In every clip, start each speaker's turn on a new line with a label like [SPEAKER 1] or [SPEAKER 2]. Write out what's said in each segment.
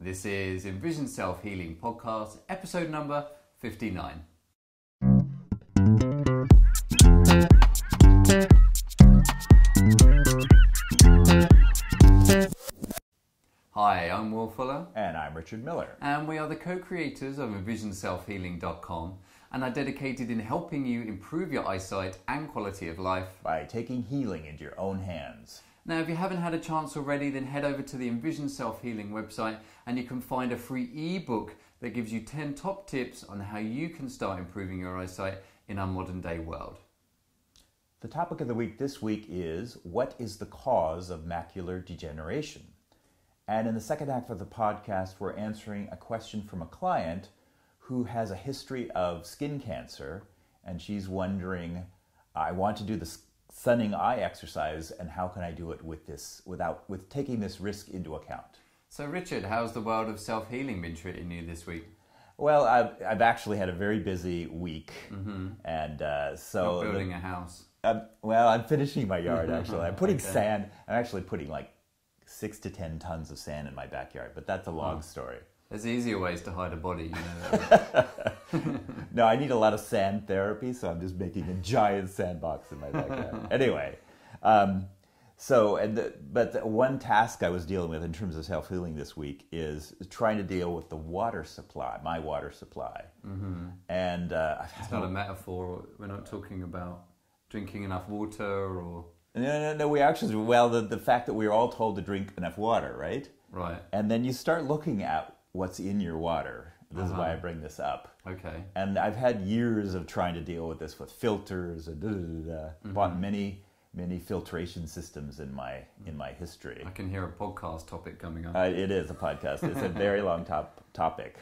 [SPEAKER 1] This is Envision Self Healing Podcast, episode number 59. Hi, I'm Will Fuller,
[SPEAKER 2] And I'm Richard Miller.
[SPEAKER 1] and we are the co creators of EnvisionSelfHealing.com and are dedicated in helping you improve your eyesight and quality of life
[SPEAKER 2] By taking healing into your own hands.
[SPEAKER 1] Now, if you haven't had a chance already, then head over to the Envision Self Healing website and you can find a free ebook that gives you 10 top tips on how you can start improving your eyesight in our modern day world.
[SPEAKER 2] The topic of the week this week is What is the cause of macular degeneration? And in the second half of the podcast, we're answering a question from a client who has a history of skin cancer, and she's wondering, I want to do the sunning eye exercise, and how can I do it with this without with taking this risk into account?
[SPEAKER 1] So, Richard, how's the world of self healing been treating you this week?
[SPEAKER 2] Well, I've, I've actually had a very busy week, and uh, so
[SPEAKER 1] Not
[SPEAKER 2] the-
[SPEAKER 1] building a house.
[SPEAKER 2] Um, well, I'm finishing my yard actually. I'm putting
[SPEAKER 1] Okay.
[SPEAKER 2] sand. I'm actually putting like six to ten tons of sand in my backyard, but that's a long story.
[SPEAKER 1] There's easier ways to hide a body, you know.
[SPEAKER 2] No, I need a lot of sand therapy, so I'm just making a giant sandbox in my backyard. anyway, um, so and the, but the one task I was dealing with in terms of self healing this week is trying to deal with the water supply, my water supply, mm-hmm. and uh,
[SPEAKER 1] it's not a metaphor. We're not talking about drinking enough water or.
[SPEAKER 2] no, no, no. We actually well the the fact that we are all told to drink enough water, right?
[SPEAKER 1] Right,
[SPEAKER 2] And then you start looking at what's in your water. This is why I
[SPEAKER 1] Uh-huh.
[SPEAKER 2] bring this up.
[SPEAKER 1] okay.
[SPEAKER 2] And I've had years of trying to deal with this with filters and da, da, da, da.
[SPEAKER 1] Mm-hmm.
[SPEAKER 2] bought many many filtration systems in my in my history.
[SPEAKER 1] I can hear a podcast topic coming up.
[SPEAKER 2] Uh, it is a podcast. It's a very long top topic,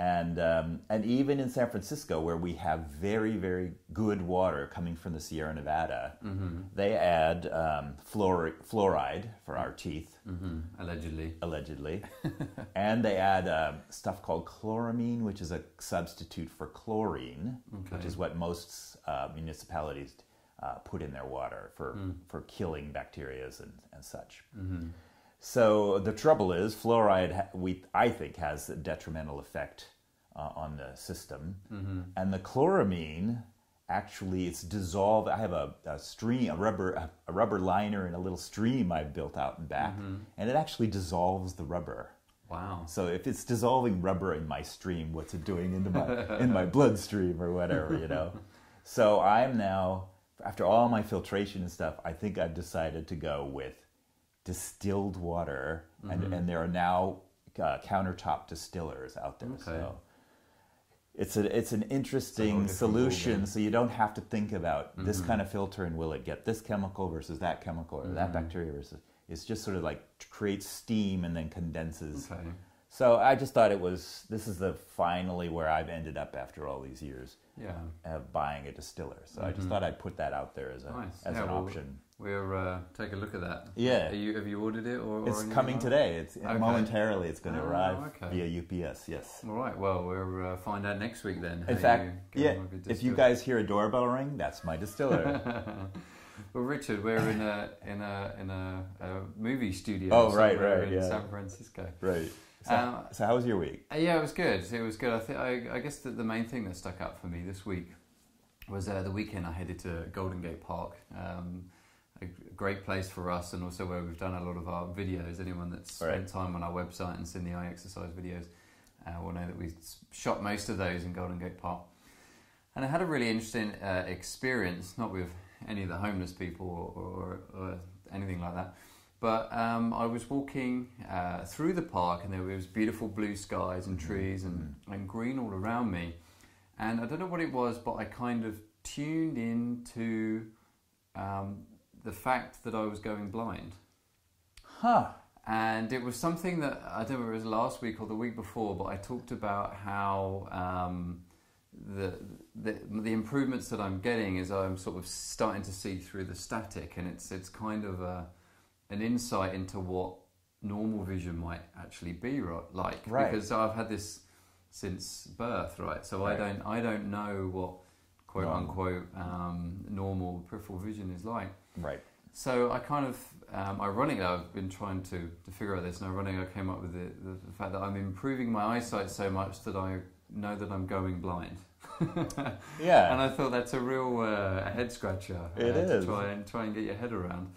[SPEAKER 2] and um, and even in San Francisco, where we have very very good water coming from the Sierra Nevada,
[SPEAKER 1] Mm-hmm.
[SPEAKER 2] they add um, fluor- fluoride for our teeth
[SPEAKER 1] hmm Allegedly.
[SPEAKER 2] allegedly. and they add um, stuff called chloramine, which is a substitute for chlorine, which is what most uh, municipalities uh, put in their water for, for killing bacterias and, and such. So the trouble is, fluoride, we, I think, has a detrimental effect uh, on the system. And the chloramine, actually, it's dissolved. I have a, a stream, a rubber, a, a rubber liner and a little stream I've built out and back, and it actually dissolves the rubber.
[SPEAKER 1] Wow.
[SPEAKER 2] So if it's dissolving rubber in my stream, what's it doing into my in my bloodstream or whatever, you know? So I'm now after all my filtration and stuff, I think I've decided to go with distilled water, and and there are now uh, countertop distillers out there.
[SPEAKER 1] Okay.
[SPEAKER 2] So it's a it's an interesting solution. So you don't have to think about this kind of filter and will it get this chemical versus that chemical or that bacteria versus. It's just sort of like creates steam and then condenses.
[SPEAKER 1] Okay.
[SPEAKER 2] So I just thought it was this is the finally where I've ended up after all these years
[SPEAKER 1] Yeah.
[SPEAKER 2] of buying a distiller. So I just thought I'd put that out there as a
[SPEAKER 1] Mm-hmm. Nice.
[SPEAKER 2] as
[SPEAKER 1] Yeah,
[SPEAKER 2] an
[SPEAKER 1] well,
[SPEAKER 2] option.
[SPEAKER 1] We'll uh, take a look at that.
[SPEAKER 2] Yeah.
[SPEAKER 1] You, have you ordered it or? or
[SPEAKER 2] It's coming
[SPEAKER 1] like
[SPEAKER 2] today. It's
[SPEAKER 1] Okay.
[SPEAKER 2] momentarily. It's going to
[SPEAKER 1] Oh,
[SPEAKER 2] arrive
[SPEAKER 1] okay.
[SPEAKER 2] via UPS. Yes.
[SPEAKER 1] All right. Well, we'll uh, find out next week then.
[SPEAKER 2] In fact, yeah.
[SPEAKER 1] on with your
[SPEAKER 2] If you guys hear a doorbell ring, that's my distiller.
[SPEAKER 1] well, Richard, we're in a in a in a, a movie studio.
[SPEAKER 2] Oh, right, right,
[SPEAKER 1] in
[SPEAKER 2] yeah.
[SPEAKER 1] San Francisco.
[SPEAKER 2] right. So,
[SPEAKER 1] Um,
[SPEAKER 2] so how was your week?
[SPEAKER 1] Uh, yeah, it was good. It was good. I think I, I guess that the main thing that stuck out for me this week was uh, the weekend I headed to Golden Gate Park. Um, a great place for us, and also where we've done a lot of our videos. Anyone that's spent time on our website and seen the eye exercise videos uh, will know that we shot most of those in Golden Gate Park. And I had a really interesting uh, experience, not with any of the homeless people or, or, or anything like that, but um, I was walking uh, through the park and there was beautiful blue skies and trees and, and green all around me. And I don't know what it was, but I kind of tuned into um, the fact that I was going blind.
[SPEAKER 2] Huh.
[SPEAKER 1] And it was something that I don't know if it was last week or the week before, but I talked about how um, the, the the improvements that I'm getting is I'm sort of starting to see through the static, and it's it's kind of a, an insight into what normal vision might actually be ri- like.
[SPEAKER 2] Right.
[SPEAKER 1] Because I've had this since birth, right? So I don't I don't know what quote
[SPEAKER 2] Normal.
[SPEAKER 1] unquote um, normal peripheral vision is like.
[SPEAKER 2] Right.
[SPEAKER 1] So I kind of, um, ironically, I've been trying to, to figure out this, and ironically, I came up with the, the, the fact that I'm improving my eyesight so much that I know that I'm going blind.
[SPEAKER 2] Yeah.
[SPEAKER 1] and I thought that's a real uh, head scratcher. uh,
[SPEAKER 2] It
[SPEAKER 1] to try and try and get your head around.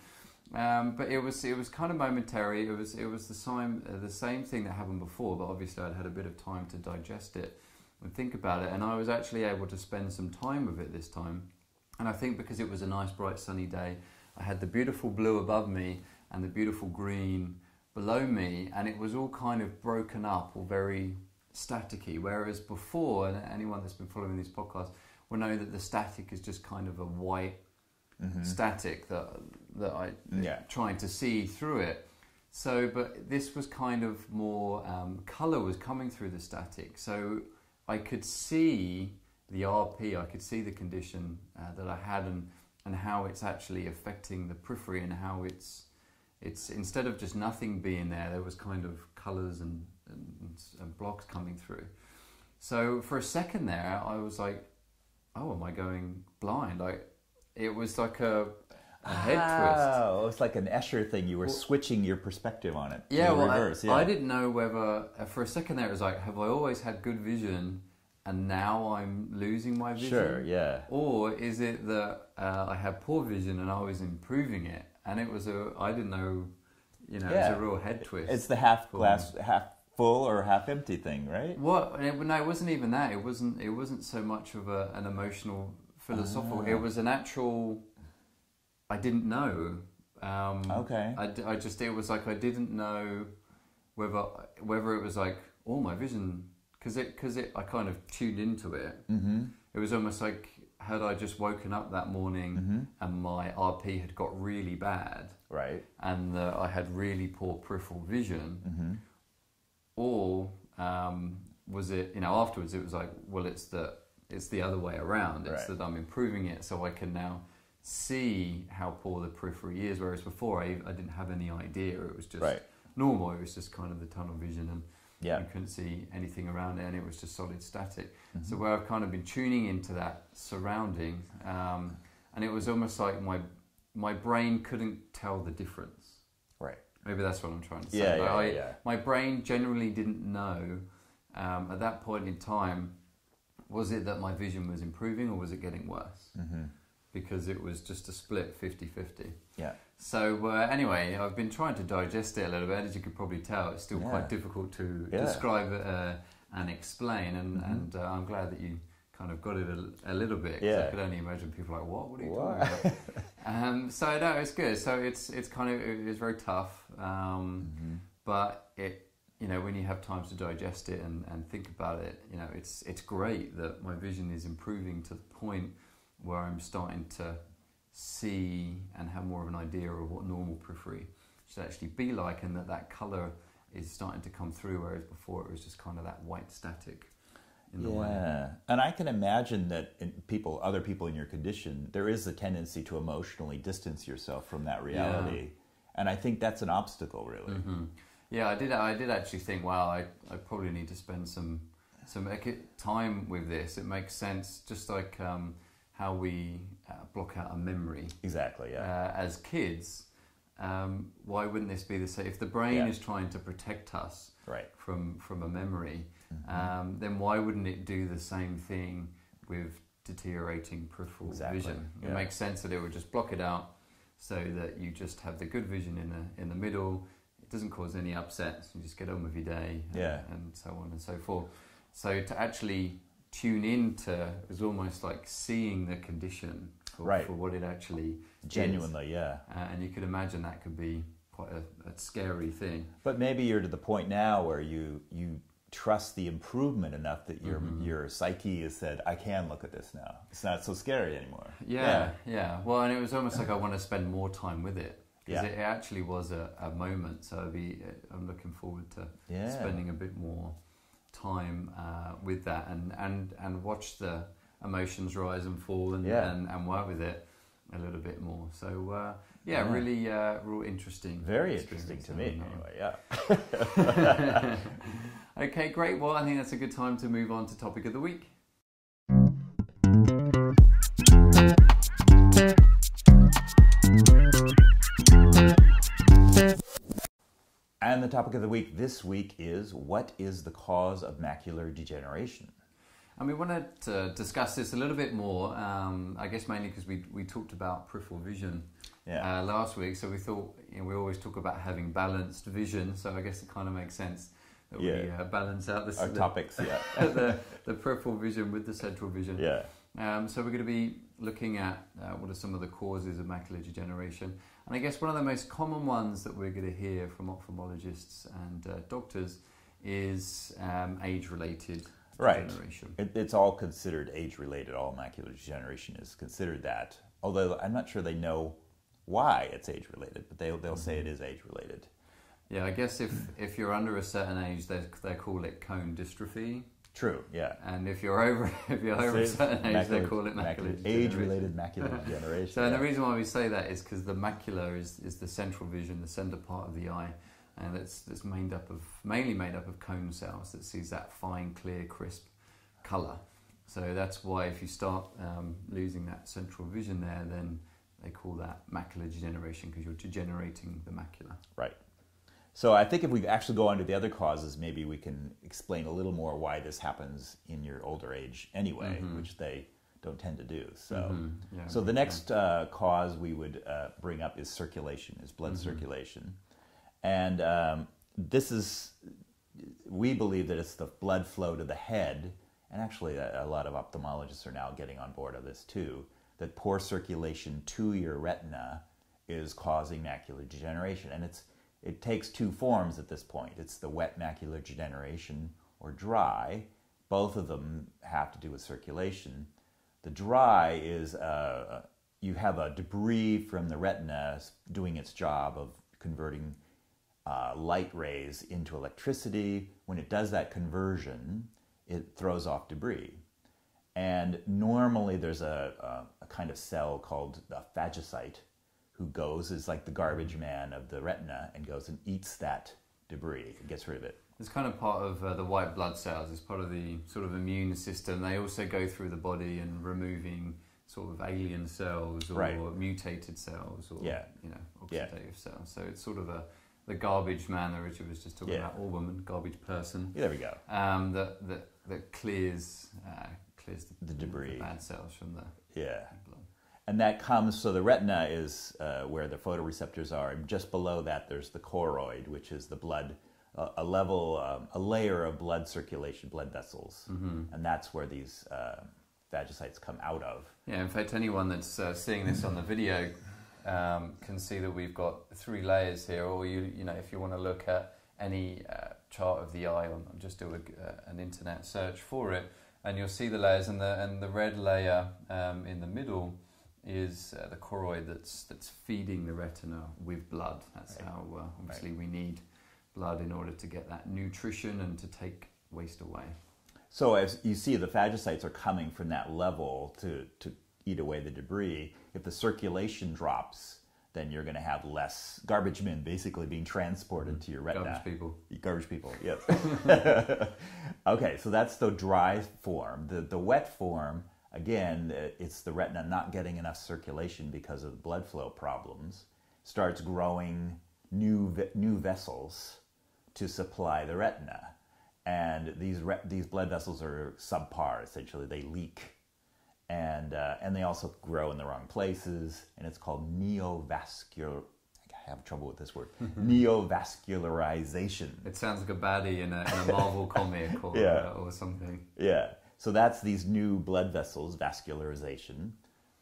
[SPEAKER 1] Um, but it was it was kind of momentary. It was it was the same uh, the same thing that happened before, but obviously I'd had a bit of time to digest it and think about it. And I was actually able to spend some time with it this time. And I think because it was a nice bright sunny day, I had the beautiful blue above me and the beautiful green below me, and it was all kind of broken up or very staticky. Whereas before, and anyone that's been following these podcasts will know that the static is just kind of a white static that that I
[SPEAKER 2] Yeah.
[SPEAKER 1] trying to see through it. So, but this was kind of more um, color was coming through the static, so I could see the RP, I could see the condition uh, that I had, and and how it's actually affecting the periphery, and how it's it's instead of just nothing being there, there was kind of colors and, and, and blocks coming through. So for a second there, I was like, "Oh, am I going blind?" Like it was like a, a head twist.
[SPEAKER 2] Oh, it's like an Escher thing. You were switching your perspective on it.
[SPEAKER 1] Yeah, well, I-
[SPEAKER 2] yeah.
[SPEAKER 1] I, didn't know whether uh, for a second there it was like, have I always had good vision, and now I'm losing my vision?
[SPEAKER 2] Sure. Yeah.
[SPEAKER 1] Or is it that uh, I had poor vision and I was improving it, and it was a I didn't know, you know, it was a real head twist.
[SPEAKER 2] It's the half glass, half full or half empty thing, right?
[SPEAKER 1] What? It, no, it wasn't even that. It wasn't. It wasn't so much of a, an emotional, philosophical.
[SPEAKER 2] Ah.
[SPEAKER 1] It was an actual. I didn't know. Um,
[SPEAKER 2] Okay.
[SPEAKER 1] I just it was like I didn't know whether whether it was like oh my vision because it because it I kind of tuned into it.
[SPEAKER 2] Mm-hmm.
[SPEAKER 1] It was almost like had I just woken up that morning
[SPEAKER 2] Mm-hmm.
[SPEAKER 1] and my RP had got really bad
[SPEAKER 2] Right.
[SPEAKER 1] and uh, I had really poor peripheral vision,
[SPEAKER 2] Mm-hmm.
[SPEAKER 1] or um, was it you know afterwards it was like well it's the it's the other way around it's
[SPEAKER 2] Right.
[SPEAKER 1] that i'm improving it so i can now see how poor the periphery is whereas before i, I didn't have any idea it was just
[SPEAKER 2] Right.
[SPEAKER 1] normal it was just kind of the tunnel vision and
[SPEAKER 2] Yeah.
[SPEAKER 1] you couldn't see anything around it and it was just solid static
[SPEAKER 2] Mm-hmm.
[SPEAKER 1] so where i've kind of been tuning into that surrounding um, and it was almost like my my brain couldn't tell the difference
[SPEAKER 2] Right.
[SPEAKER 1] Maybe that's what I'm trying to say.
[SPEAKER 2] Yeah, yeah,
[SPEAKER 1] I,
[SPEAKER 2] yeah.
[SPEAKER 1] My brain generally didn't know um, at that point in time was it that my vision was improving or was it getting worse?
[SPEAKER 2] Mm-hmm.
[SPEAKER 1] Because it was just a split 50 50.
[SPEAKER 2] Yeah.
[SPEAKER 1] So, uh, anyway, I've been trying to digest it a little bit. As you could probably tell, it's still
[SPEAKER 2] Yeah.
[SPEAKER 1] quite difficult to
[SPEAKER 2] Yeah.
[SPEAKER 1] describe uh, and explain. And,
[SPEAKER 2] Mhm.
[SPEAKER 1] and uh, I'm glad that you kind of got it a, a little bit. 'cause
[SPEAKER 2] Yeah.
[SPEAKER 1] I could only imagine people like, what? What are you
[SPEAKER 2] What?
[SPEAKER 1] talking about? um, so, no, it's good. So, it's, it's kind of, it was very tough. Um,
[SPEAKER 2] Mm-hmm.
[SPEAKER 1] but it you know when you have time to digest it and, and think about it you know it's it's great that my vision is improving to the point where I'm starting to see and have more of an idea of what normal periphery should actually be like and that that color is starting to come through whereas before it was just kind of that white static in the way
[SPEAKER 2] Yeah, and I can imagine that in people, other people in your condition, there is a tendency to emotionally distance yourself from that reality, and I think that's an obstacle, really.
[SPEAKER 1] Mhm. Yeah, I did. I did actually think, wow, I, I probably need to spend some some time with this. It makes sense, just like um, how we uh, block out a memory
[SPEAKER 2] Exactly. Yeah.
[SPEAKER 1] uh, as kids. Um, why wouldn't this be the same? If the brain
[SPEAKER 2] Yeah.
[SPEAKER 1] is trying to protect us
[SPEAKER 2] right.
[SPEAKER 1] from from a memory,
[SPEAKER 2] Mhm.
[SPEAKER 1] um, then why wouldn't it do the same thing with deteriorating peripheral
[SPEAKER 2] Exactly,
[SPEAKER 1] vision? It makes sense that it would just block it out so that you just have the good vision in the in the middle. It doesn't cause any upsets. You just get on with your day, and,
[SPEAKER 2] Yeah.
[SPEAKER 1] and so on and so forth. So to actually tune into is almost like seeing the condition for,
[SPEAKER 2] Right.
[SPEAKER 1] for what it actually is.
[SPEAKER 2] Genuinely, yeah.
[SPEAKER 1] Uh, and you could imagine that could be quite a, a scary thing.
[SPEAKER 2] But maybe you're to the point now where you you trust the improvement enough that your
[SPEAKER 1] Mhm.
[SPEAKER 2] your psyche has said, "I can look at this now. It's not so scary anymore."
[SPEAKER 1] Yeah, yeah, Well, and it was almost like I want to spend more time with it because
[SPEAKER 2] Yeah.
[SPEAKER 1] it actually was a, a moment. So I'd be, I'm looking forward to
[SPEAKER 2] Yeah.
[SPEAKER 1] spending a bit more time uh, with that and, and, and watch the emotions rise and fall and,
[SPEAKER 2] Yeah.
[SPEAKER 1] and, and work with it a little bit more. So uh, yeah,
[SPEAKER 2] Yeah.
[SPEAKER 1] really, uh, real interesting.
[SPEAKER 2] Very interesting to me, anyway. Yeah.
[SPEAKER 1] okay, great. Well, I think that's a good time to move on to topic of the week.
[SPEAKER 2] Topic of the week this week is what is the cause of macular degeneration?
[SPEAKER 1] And we wanted to discuss this a little bit more, um, I guess mainly because we, we talked about peripheral vision
[SPEAKER 2] Yeah.
[SPEAKER 1] uh, last week. So we thought, you know, we always talk about having balanced vision. So I guess it kind of makes sense that we uh, balance out the,
[SPEAKER 2] Our
[SPEAKER 1] the,
[SPEAKER 2] topics, yeah.
[SPEAKER 1] the, the peripheral vision with the central vision.
[SPEAKER 2] yeah.
[SPEAKER 1] Um, so we're going to be looking at uh, what are some of the causes of macular degeneration, and I guess one of the most common ones that we're going to hear from ophthalmologists and uh, doctors is um, age-related
[SPEAKER 2] Right.
[SPEAKER 1] degeneration.
[SPEAKER 2] It, it's all considered age related. All macular degeneration is considered that. Although I'm not sure they know why it's age related, but they, they'll say it is age related.
[SPEAKER 1] Yeah, I guess if, if you're under a certain age, they they call it cone dystrophy,
[SPEAKER 2] True, yeah.
[SPEAKER 1] and if you're over if you're over a certain age, they call it macular
[SPEAKER 2] age-related macular degeneration.
[SPEAKER 1] So and
[SPEAKER 2] yeah.
[SPEAKER 1] the reason why we say that is because the macula is, is the central vision, the center part of the eye, and it's that's made up of mainly made up of cone cells that sees that fine, clear, crisp color. So that's why if you start um, losing that central vision there, then they call that macular degeneration because you're degenerating the macula.
[SPEAKER 2] Right. So I think if we actually go on to the other causes, maybe we can explain a little more why this happens in your older age anyway, which they don't tend to do. So,
[SPEAKER 1] Mhm, yeah,
[SPEAKER 2] so the next uh, cause we would uh, bring up is circulation, is blood circulation, and um, this is we believe that it's the blood flow to the head, and actually a, a lot of ophthalmologists are now getting on board of this too. That poor circulation to your retina is causing macular degeneration, and it's it takes two forms at this point. It's the wet macular degeneration or dry. Both of them have to do with circulation. The dry is uh, you have a debris from the retina doing its job of converting uh, light rays into electricity. When it does that conversion, it throws off debris. And normally there's a, a, a kind of cell called the phagocyte who goes, is like the garbage man of the retina, and goes and eats that debris and gets rid of it.
[SPEAKER 1] It's kind of part of uh, the white blood cells. It's part of the sort of immune system. They also go through the body and removing sort of alien cells or
[SPEAKER 2] Right.
[SPEAKER 1] mutated cells or
[SPEAKER 2] Yeah.
[SPEAKER 1] you know
[SPEAKER 2] Yeah.
[SPEAKER 1] cells. So it's sort of a the garbage man that Richard was just talking
[SPEAKER 2] Yeah.
[SPEAKER 1] about, or woman, garbage person,
[SPEAKER 2] Yeah, there we go.
[SPEAKER 1] um, that, that that clears uh, clears the,
[SPEAKER 2] The debris.
[SPEAKER 1] bad cells from the
[SPEAKER 2] Yeah. And that comes, so the retina is uh, where the photoreceptors are. And just below that, there's the choroid, which is the blood, uh, a level, um, a layer of blood circulation, blood vessels. And that's where these uh, phagocytes come out of.
[SPEAKER 1] Yeah, in fact, anyone that's uh, seeing this on the video um, can see that we've got three layers here. Or you, you know, if you want to look at any uh, chart of the eye, on just do a, uh, an internet search for it, and you'll see the layers. And the and the red layer um, in the middle is uh, the choroid that's that's feeding the retina with blood. That's
[SPEAKER 2] Right.
[SPEAKER 1] how uh, obviously we need blood in order to get that nutrition and to take waste away.
[SPEAKER 2] So as you see, the phagocytes are coming from that level to, to eat away the debris. If the circulation drops, then you're going to have less garbage men basically being transported to your retina.
[SPEAKER 1] Garbage people.
[SPEAKER 2] Garbage people, yes. okay, so that's the dry form. The, the wet form, again, uh, it's the retina not getting enough circulation because of blood flow problems, starts growing new, new vessels to supply the retina. And these, re- these blood vessels are subpar, essentially, they leak. And, uh, and they also grow in the wrong places, and it's called neovascular. I have trouble with this word. Neovascularization.
[SPEAKER 1] It sounds like a baddie in a, in a Marvel comic or,
[SPEAKER 2] Yeah.
[SPEAKER 1] uh, or something.
[SPEAKER 2] Yeah. So that's these new blood vessels, vascularization,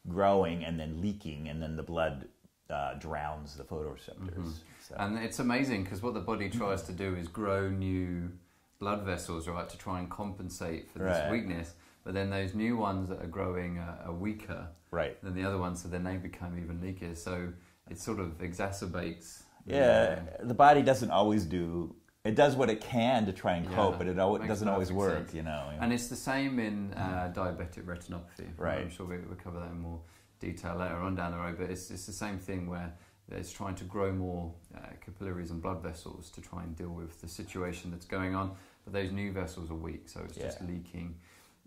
[SPEAKER 2] growing and then leaking, and then the blood uh, drowns the photoreceptors. So,
[SPEAKER 1] And it's amazing because what the body tries to do is grow new blood vessels, right, to try and compensate for this
[SPEAKER 2] Right.
[SPEAKER 1] weakness. But then those new ones that are growing are, are weaker
[SPEAKER 2] right.
[SPEAKER 1] than the other ones, so then they become even leakier. So it sort of exacerbates.
[SPEAKER 2] Yeah. The body doesn't always do. It does what it can to try and
[SPEAKER 1] Yeah,
[SPEAKER 2] cope, but it al-
[SPEAKER 1] makes
[SPEAKER 2] doesn't always work.
[SPEAKER 1] sense.
[SPEAKER 2] You know.
[SPEAKER 1] And it's the same in uh, diabetic retinopathy.
[SPEAKER 2] Right.
[SPEAKER 1] I'm sure we, we'll cover that in more detail later on down the road, but it's, it's the same thing where it's trying to grow more uh, capillaries and blood vessels to try and deal with the situation that's going on. But those new vessels are weak, so it's just leaking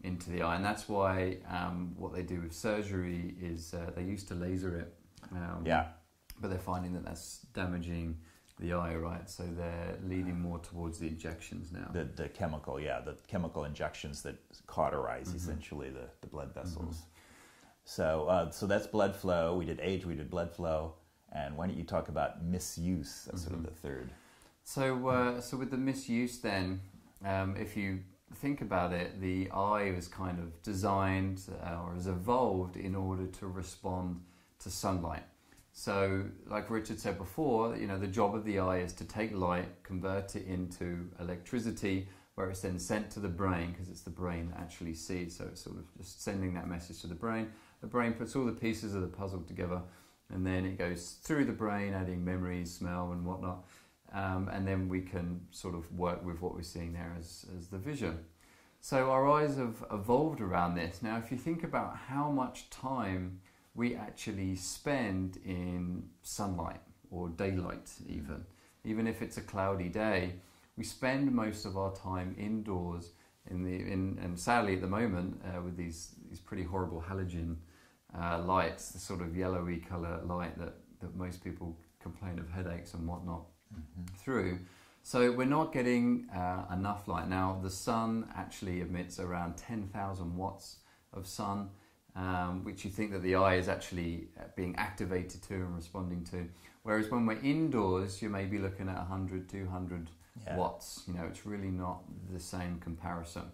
[SPEAKER 1] into the eye. And that's why um, what they do with surgery is uh, they used to laser it. Um,
[SPEAKER 2] yeah.
[SPEAKER 1] But they're finding that that's damaging the eye, right? So they're leaning more towards the injections now.
[SPEAKER 2] The, the chemical, yeah, the chemical injections that cauterize mm-hmm. essentially the, the blood vessels. Mm-hmm. So, uh, so that's blood flow. We did age, we did blood flow. And why don't you talk about misuse? That's mm-hmm. sort of mm-hmm. the third.
[SPEAKER 1] So, uh, so with the misuse, then, um, if you think about it, the eye was kind of designed uh, or has evolved in order to respond to sunlight. So, like Richard said before, you know, the job of the eye is to take light, convert it into electricity, where it's then sent to the brain because it's the brain that actually sees. So it's sort of just sending that message to the brain. The brain puts all the pieces of the puzzle together, and then it goes through the brain, adding memories, smell, and whatnot. Um, and then we can sort of work with what we're seeing there as, as the vision. So our eyes have evolved around this. Now, if you think about how much time we actually spend in sunlight or daylight, even. Even if it's a cloudy day, we spend most of our time indoors. In the in, and sadly at the moment uh, with these these pretty horrible halogen uh, lights, the sort of yellowy color light that that most people complain of headaches and whatnot mm-hmm. through. So we're not getting uh, enough light now. The sun actually emits around ten thousand watts of sun um, which you think that the eye is actually uh, being activated to and responding to. Whereas when we're indoors, you may be looking at 100, 200 yeah. watts. You know, it's really not the same comparison.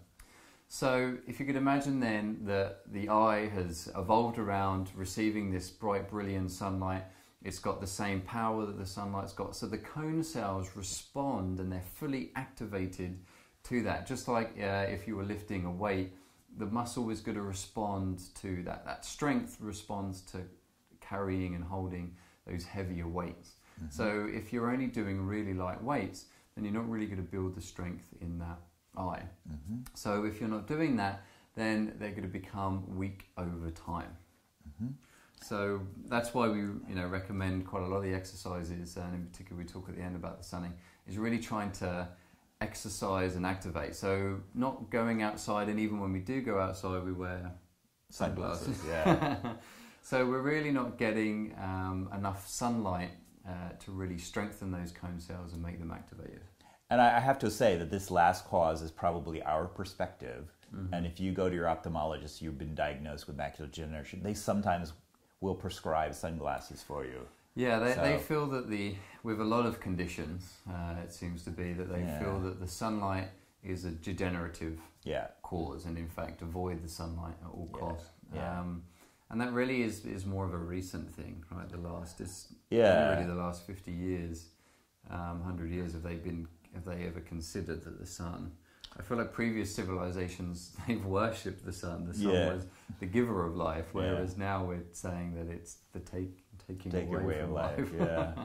[SPEAKER 1] So if you could imagine then that the eye has evolved around receiving this bright, brilliant sunlight, it's got the same power that the sunlight's got. So the cone cells respond and they're fully activated to that. Just like uh, if you were lifting a weight, the muscle is going to respond to that. That strength responds to carrying and holding those heavier weights. Mm-hmm. So if you're only doing really light weights, then you're not really going to build the strength in that eye. Mm-hmm. So if you're not doing that, then they're going to become weak over time. Mm-hmm. So that's why we you know recommend quite a lot of the exercises, and in particular we talk at the end about the sunning, is really trying to exercise and activate. So not going outside, and even when we do go outside, we wear sunglasses. Yeah. so we're really not getting um, enough sunlight uh, to really strengthen those cone cells and make them activated.
[SPEAKER 2] And I have to say that this last cause is probably our perspective. Mm-hmm. And if you go to your ophthalmologist, you've been diagnosed with macular degeneration, they sometimes will prescribe sunglasses for you.
[SPEAKER 1] Yeah, they, so, they feel that the with a lot of conditions, uh, it seems to be that they yeah. feel that the sunlight is a degenerative
[SPEAKER 2] yeah.
[SPEAKER 1] cause, and in fact, avoid the sunlight at all costs. Yeah. Um, and that really is, is more of a recent thing, right? The last is yeah. really the last fifty years, um, hundred years have they been have they ever considered that the sun? I feel like previous civilizations they've worshipped the sun. The sun was the giver of life, whereas now we're saying that it's the take taking
[SPEAKER 2] Take
[SPEAKER 1] away,
[SPEAKER 2] away
[SPEAKER 1] from
[SPEAKER 2] life.
[SPEAKER 1] life.
[SPEAKER 2] yeah.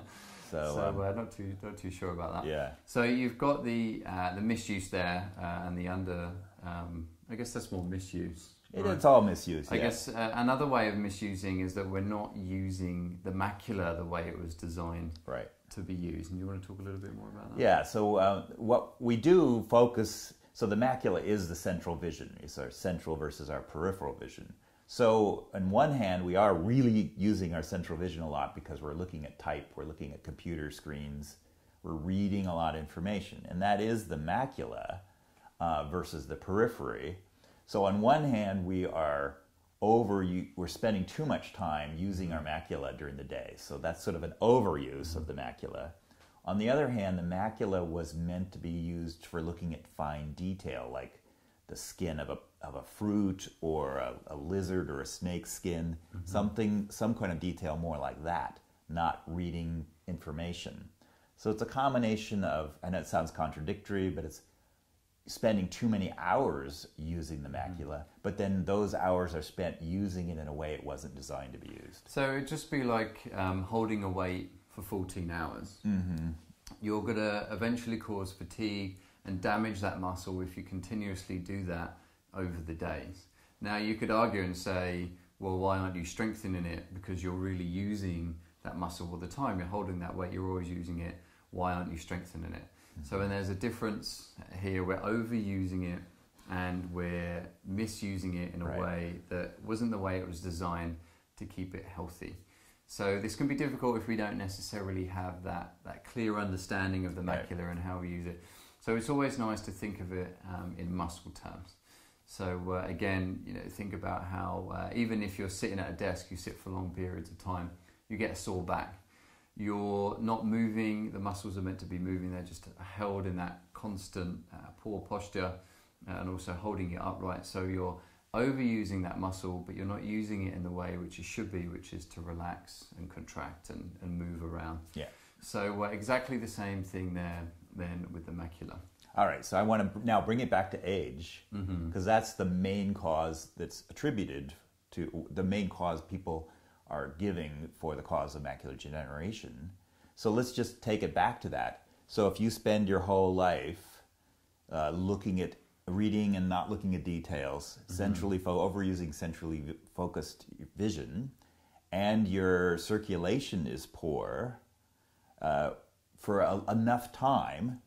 [SPEAKER 1] So, so um, uh, not too not too sure about that.
[SPEAKER 2] Yeah.
[SPEAKER 1] So you've got the uh, the misuse there uh, and the under. Um, I guess that's more misuse.
[SPEAKER 2] Right? It's all misuse.
[SPEAKER 1] I guess uh, another way of misusing is that we're not using the macula the way it was designed.
[SPEAKER 2] Right.
[SPEAKER 1] To be used, and you want to talk a little bit more about that?
[SPEAKER 2] Yeah. So uh, what we do focus. So the macula is the central vision. It's our central versus our peripheral vision. So, on one hand, we are really using our central vision a lot because we're looking at type, we're looking at computer screens, we're reading a lot of information, and that is the macula uh, versus the periphery. So, on one hand, we are over we're spending too much time using our macula during the day. So that's sort of an overuse of the macula. On the other hand, the macula was meant to be used for looking at fine detail like the skin of a of a fruit or a, a lizard or a snake skin, mm-hmm. something, some kind of detail more like that, not reading information. So it's a combination of, I know it sounds contradictory, but it's spending too many hours using the mm-hmm. macula, mm-hmm. but then those hours are spent using it in a way it wasn't designed to be used.
[SPEAKER 1] So it'd just be like um, holding a weight for 14 hours. Mm-hmm. You're going to eventually cause fatigue and damage that muscle if you continuously do that over the days. Now, you could argue and say, well, why aren't you strengthening it? Because you're really using that muscle all the time. You're holding that weight, you're always using it. Why aren't you strengthening it? So, when there's a difference here, we're overusing it and we're misusing it in a right. way that wasn't the way it was designed to keep it healthy. So this can be difficult if we don't necessarily have that, that clear understanding of the
[SPEAKER 2] Right.
[SPEAKER 1] and how we use it. So it's always nice to think of it um, in muscle terms. So uh, again, you know, think about how uh, even if you're sitting at a desk, you sit for long periods of time, you get a sore back. You're not moving; the muscles are meant to be moving. They're just held in that constant uh, poor posture, and also holding it upright. So you're overusing that muscle, but you're not using it in the way which it should be, which is to relax and contract and, and move around.
[SPEAKER 2] Yeah.
[SPEAKER 1] So uh, exactly the same thing there then with the macula.
[SPEAKER 2] All right, so I want to now bring it back to age
[SPEAKER 1] Mm-hmm.
[SPEAKER 2] because that's the main cause that's attributed to the main cause people are giving for the cause of macular degeneration. So let's just take it back to that. So if you spend your whole life uh, looking at reading and not looking at details, centrally fo- overusing centrally v- focused vision, and your circulation is poor uh, for a, enough time,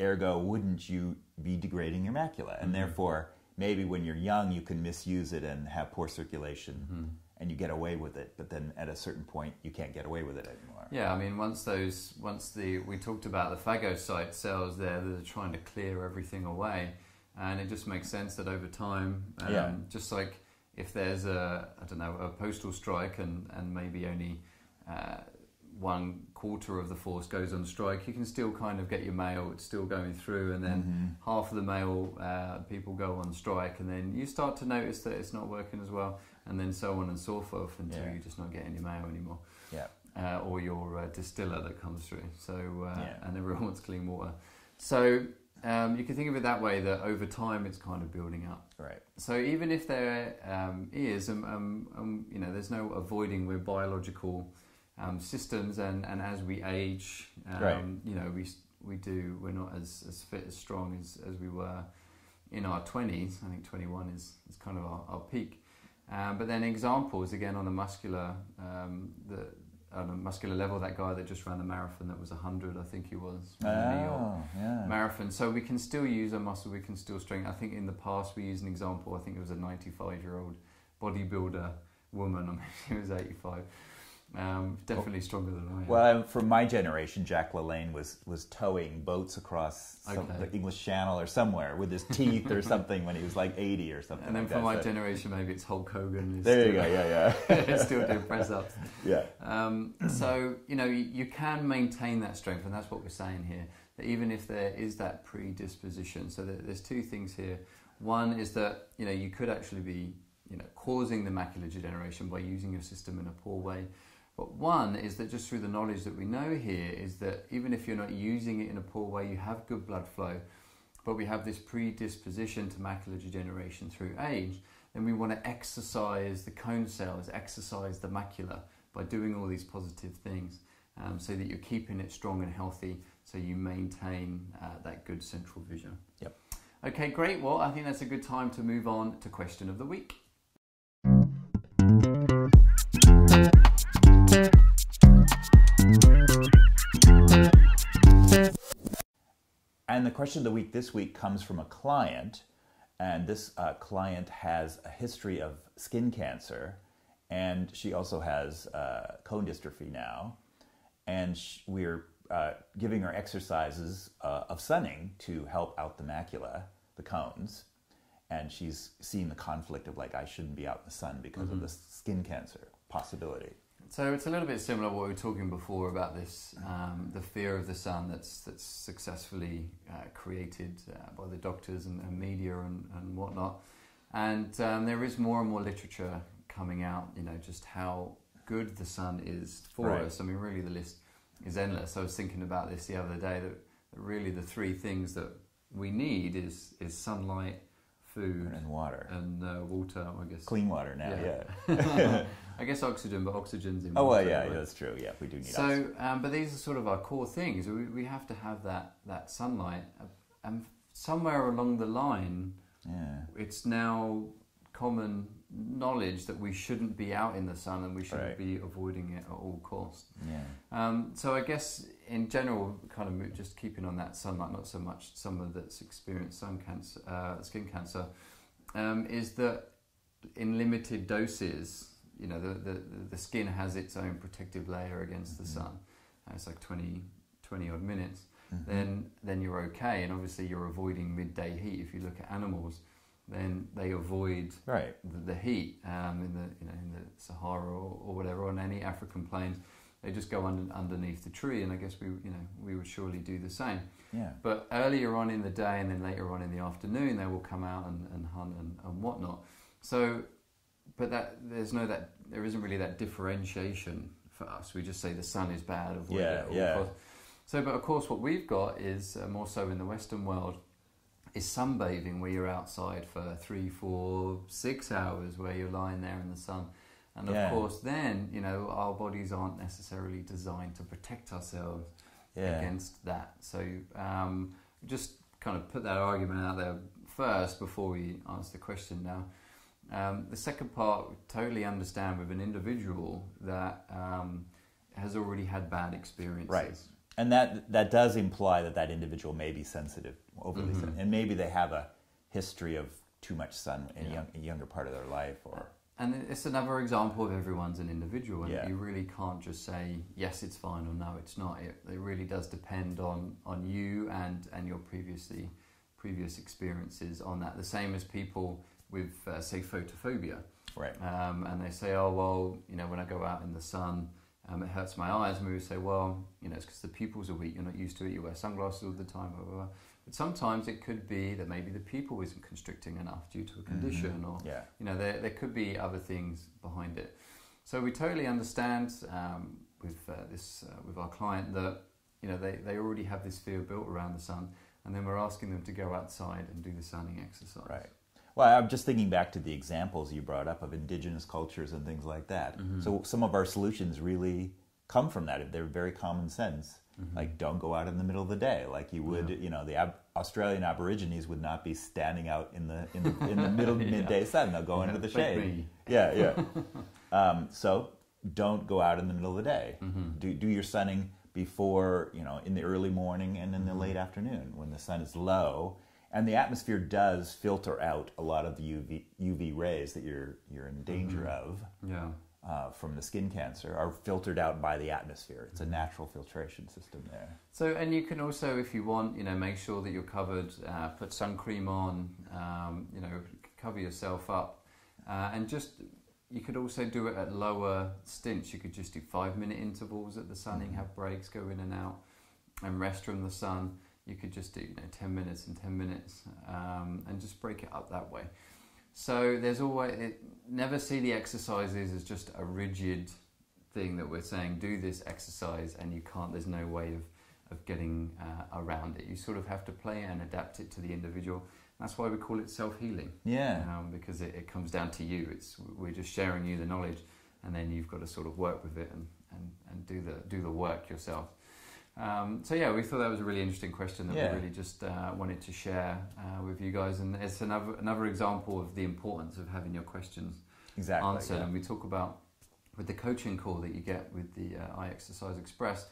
[SPEAKER 2] ergo, wouldn't you be degrading your macula? And therefore, maybe when you're young, you can misuse it and have poor circulation, and you get away with it. But then at a certain point, you can't get away with it anymore.
[SPEAKER 1] Yeah, I mean, once those, once the, we talked about the phagocyte cells there that are trying to clear everything away, and it just makes sense that over time, um,
[SPEAKER 2] Yeah.
[SPEAKER 1] just like if there's a, I don't know, a postal strike and, and maybe only uh, one quarter of the force goes on strike, you can still kind of get your mail, it's still going through, and then half of the mail uh, people go on strike, and then you start to notice that it's not working as well, and then so on and so forth until
[SPEAKER 2] Yeah.
[SPEAKER 1] you're just not getting your mail anymore
[SPEAKER 2] Yeah.
[SPEAKER 1] uh, or your uh, distiller that comes through. So uh,
[SPEAKER 2] Yeah.
[SPEAKER 1] and everyone wants clean water. So um, you can think of it that way. That over time it's kind of building up.
[SPEAKER 2] Right.
[SPEAKER 1] So even if there um, is, um, um, um, you know, there's no avoiding. We're biological um, systems, and, and as we age, um,
[SPEAKER 2] Right.
[SPEAKER 1] you know, we we do. We're not as, as fit as strong as, as we were in our twenties. I think 21 is, is kind of our, our peak. Um, but then examples again on a muscular, um, the on a muscular level. That guy that just ran the marathon that was 100, I think he was. in New York
[SPEAKER 2] Oh, yeah.
[SPEAKER 1] marathon. So we can still use a muscle, we can still strengthen. I think in the past we used an example, I think it was a 95 year old bodybuilder woman, I mean, she was 85. Um, definitely stronger than I am.
[SPEAKER 2] Well, from my generation, Jack LaLanne was, was towing boats across some,
[SPEAKER 1] Okay.
[SPEAKER 2] the English Channel or somewhere with his teeth or something when he was like 80 or something.
[SPEAKER 1] and then
[SPEAKER 2] like
[SPEAKER 1] for
[SPEAKER 2] that.
[SPEAKER 1] my
[SPEAKER 2] So-
[SPEAKER 1] generation, maybe it's Hulk Hogan. Is
[SPEAKER 2] There you
[SPEAKER 1] still,
[SPEAKER 2] go. Yeah, yeah.
[SPEAKER 1] still doing press ups.
[SPEAKER 2] yeah.
[SPEAKER 1] Um, so you know you, you can maintain that strength, and that's what we're saying here. That even if there is that predisposition, so that there's two things here. One is that you know you could actually be you know causing the macular degeneration by using your system in a poor way. But one is that just through the knowledge that we know here is that even if you're not using it in a poor way, you have good blood flow, but we have this predisposition to macular degeneration through age, then we want to exercise the cone cells, exercise the macula by doing all these positive things um, so that you're keeping it strong and healthy so you maintain uh, that good central vision.
[SPEAKER 2] Yep.
[SPEAKER 1] Okay, great. Well, I think that's a good time to move on to question of the week.
[SPEAKER 2] And the question of the week this week comes from a client, and this uh, client has a history of skin cancer, and she also has uh, cone dystrophy now, and sh- we're uh, giving her exercises uh, of sunning to help out the macula, the cones, and she's seen the conflict of like I shouldn't be out in the sun because of the skin cancer possibility.
[SPEAKER 1] So it's a little bit similar to what we were talking before about this, um, the fear of the sun that's that's successfully uh, created uh, by the doctors and, and media and, and whatnot. And um, there is more and more literature coming out, you know, just how good the sun is for
[SPEAKER 2] Right.
[SPEAKER 1] us. I mean, really, the list is endless. I was thinking about this the other day that, that really the three things that we need is is sunlight, food,
[SPEAKER 2] And water,
[SPEAKER 1] and uh, water. I guess
[SPEAKER 2] clean water now.
[SPEAKER 1] Yeah.
[SPEAKER 2] Yeah.
[SPEAKER 1] I guess oxygen, but oxygen's in
[SPEAKER 2] oh well,
[SPEAKER 1] water,
[SPEAKER 2] yeah,
[SPEAKER 1] right?
[SPEAKER 2] that's true. Yeah, we do need oxygen.
[SPEAKER 1] So, um, but these are sort of our core things. We, we have to have that, that sunlight. Uh, And somewhere along the line,
[SPEAKER 2] Yeah.
[SPEAKER 1] it's now common knowledge that we shouldn't be out in the sun and we shouldn't
[SPEAKER 2] Right.
[SPEAKER 1] be avoiding it at all costs.
[SPEAKER 2] Yeah.
[SPEAKER 1] Um, so I guess in general, kind of just keeping on that sunlight, not so much someone that's experienced sun cancer, uh, skin cancer, um, is that in limited doses, you know the, the the skin has its own protective layer against the
[SPEAKER 2] Mhm.
[SPEAKER 1] sun. Uh, it's like 20, 20 odd minutes.
[SPEAKER 2] Mhm.
[SPEAKER 1] Then then you're okay, and obviously you're avoiding midday heat. If you look at animals, then they avoid
[SPEAKER 2] right.
[SPEAKER 1] the, the heat um, in the you know in the Sahara or, or whatever on any African plains. They just go under, underneath the tree, and I guess we you know we would surely do the same.
[SPEAKER 2] Yeah.
[SPEAKER 1] But earlier on in the day and then later on in the afternoon, they will come out and, and hunt and, and whatnot. So, but that there's no that there isn't really that differentiation for us. We just say the sun is bad. Avoid
[SPEAKER 2] Yeah,
[SPEAKER 1] it
[SPEAKER 2] yeah.
[SPEAKER 1] So, but of course, what we've got is uh, more so in the Western world is sunbathing, where you're outside for three, four, six hours, where you're lying there in the sun. And of
[SPEAKER 2] Yeah.
[SPEAKER 1] course, then you know our bodies aren't necessarily designed to protect ourselves
[SPEAKER 2] Yeah.
[SPEAKER 1] against that. So um, just kind of put that argument out there first before we answer the question now. Um, the second part, totally understand with an individual that um, has already had bad experiences.
[SPEAKER 2] Right. And that that does imply that that individual may be sensitive, overly
[SPEAKER 1] Mhm.
[SPEAKER 2] sensitive, and maybe they have a history of too much sun in a,
[SPEAKER 1] Yeah.
[SPEAKER 2] young, a younger part of their life, or
[SPEAKER 1] And it's another example of everyone's an individual, and
[SPEAKER 2] Yeah.
[SPEAKER 1] you really can't just say yes, it's fine or no, it's not. It, it really does depend on, on you and, and your previously previous experiences on that. The same as people with uh, say photophobia,
[SPEAKER 2] right.
[SPEAKER 1] um, and they say, oh well, you know, when I go out in the sun, um, it hurts my eyes. And we would say, well, you know, it's because the pupils are weak. You're not used to it. You wear sunglasses all the time. Blah, blah, blah. But sometimes it could be that maybe the pupil isn't constricting enough due to a condition or
[SPEAKER 2] Yeah.
[SPEAKER 1] you know there, there could be other things behind it so we totally understand um, with uh, this uh, with our client that you know they, they already have this fear built around the sun and then we're asking them to go outside and do the sunning exercise
[SPEAKER 2] Right. Well, I'm just thinking back to the examples you brought up of indigenous cultures and things like that.
[SPEAKER 1] Mhm.
[SPEAKER 2] So some of our solutions really come from that. They're very common sense.
[SPEAKER 1] Mhm.
[SPEAKER 2] Like don't go out in the middle of the day, like you would.
[SPEAKER 1] Yeah.
[SPEAKER 2] You know, the Ab- Australian Aborigines would not be standing out in the in the, in the middle
[SPEAKER 1] Yeah.
[SPEAKER 2] midday sun. They'll go
[SPEAKER 1] Yeah,
[SPEAKER 2] into the shade.
[SPEAKER 1] me.
[SPEAKER 2] Yeah, yeah. um, so don't go out in the middle of the day.
[SPEAKER 1] Mhm.
[SPEAKER 2] Do do your sunning before you know in the early morning and in the
[SPEAKER 1] Mhm.
[SPEAKER 2] late afternoon when the sun is low, and the atmosphere does filter out a lot of the UV UV rays that you're you're in danger
[SPEAKER 1] Mhm.
[SPEAKER 2] of
[SPEAKER 1] yeah
[SPEAKER 2] uh, from the skin cancer are filtered out by the atmosphere. It's a natural filtration system there.
[SPEAKER 1] So, and you can also, if you want, you know, make sure that you're covered. Uh, put sun cream on. Um, you know, cover yourself up, uh, and just you could also do it at lower stints. You could just do five minute intervals at the sunning,
[SPEAKER 2] Mhm.
[SPEAKER 1] have breaks, go in and out, and rest from the sun. You could just do you know ten minutes and ten minutes, um, and just break it up that way. So there's always it, never see the exercises as just a rigid thing that we're saying do this exercise and you can't. There's no way of of getting uh, around it. You sort of have to play and adapt it to the individual. That's why we call it self healing
[SPEAKER 2] Yeah.
[SPEAKER 1] um, because it, it comes down to you. It's we're just sharing you the knowledge, and then you've got to sort of work with it and, and, and do the do the work yourself. Um, so yeah, we thought that was a really interesting question that
[SPEAKER 2] Yeah.
[SPEAKER 1] we really just uh, wanted to share uh, with you guys, and it's another another example of the importance of having your questions
[SPEAKER 2] Exactly.
[SPEAKER 1] answered.
[SPEAKER 2] yeah.
[SPEAKER 1] And we talk about with the coaching call that you get with the uh, Eye Exercise Express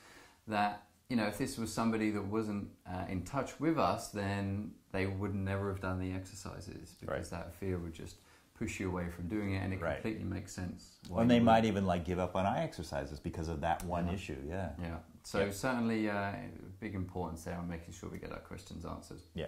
[SPEAKER 1] that you know if this was somebody that wasn't uh, in touch with us, then they would never have done the exercises because that fear would just push you away from doing it, and it
[SPEAKER 2] Right.
[SPEAKER 1] completely makes sense.
[SPEAKER 2] and they
[SPEAKER 1] you
[SPEAKER 2] might
[SPEAKER 1] would.
[SPEAKER 2] even like give up on eye exercises because of that one
[SPEAKER 1] Yeah.
[SPEAKER 2] issue. Yeah.
[SPEAKER 1] Yeah. So
[SPEAKER 2] Yeah.
[SPEAKER 1] certainly uh, big importance there on making sure we get our questions answered.
[SPEAKER 2] Yeah.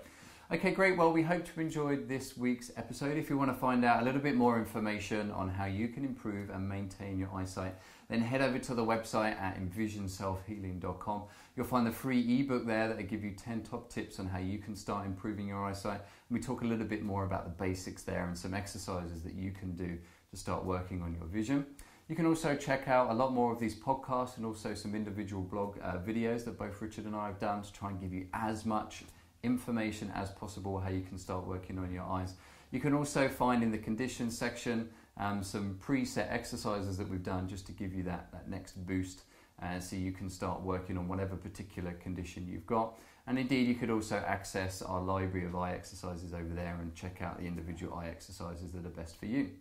[SPEAKER 1] Okay, great. Well, we hope you enjoyed this week's episode. If you want to find out a little bit more information on how you can improve and maintain your eyesight, then head over to the website at envisionselfhealing.com. You'll find the free ebook there that will give you 10 top tips on how you can start improving your eyesight. And we talk a little bit more about the basics there and some exercises that you can do to start working on your vision. You can also check out a lot more of these podcasts and also some individual blog uh, videos that both Richard and I have done to try and give you as much information as possible how you can start working on your eyes. You can also find in the conditions section um, some preset exercises that we've done just to give you that, that next boost uh, so you can start working on whatever particular condition you've got. And indeed, you could also access our library of eye exercises over there and check out the individual eye exercises that are best for you.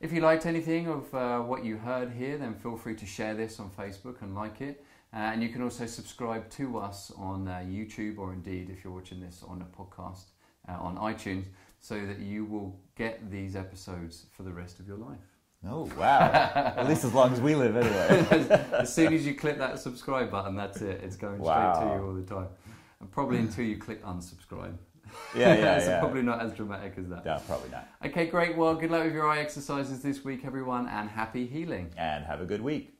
[SPEAKER 1] If you liked anything of uh, what you heard here, then feel free to share this on Facebook and like it. Uh, and you can also subscribe to us on uh, YouTube or indeed if you're watching this on a podcast uh, on iTunes so that you will get these episodes for the rest of your life.
[SPEAKER 2] Oh wow! At least as long as we live, anyway.
[SPEAKER 1] as soon as you click that subscribe button, that's it. It's going straight
[SPEAKER 2] Wow.
[SPEAKER 1] to you all the time. And probably until you click unsubscribe.
[SPEAKER 2] Yeah, yeah,
[SPEAKER 1] so
[SPEAKER 2] yeah.
[SPEAKER 1] probably not as dramatic as that.
[SPEAKER 2] Yeah, probably not.
[SPEAKER 1] Okay, great. Well, good luck with your eye exercises this week, everyone, and happy healing.
[SPEAKER 2] And have a good week.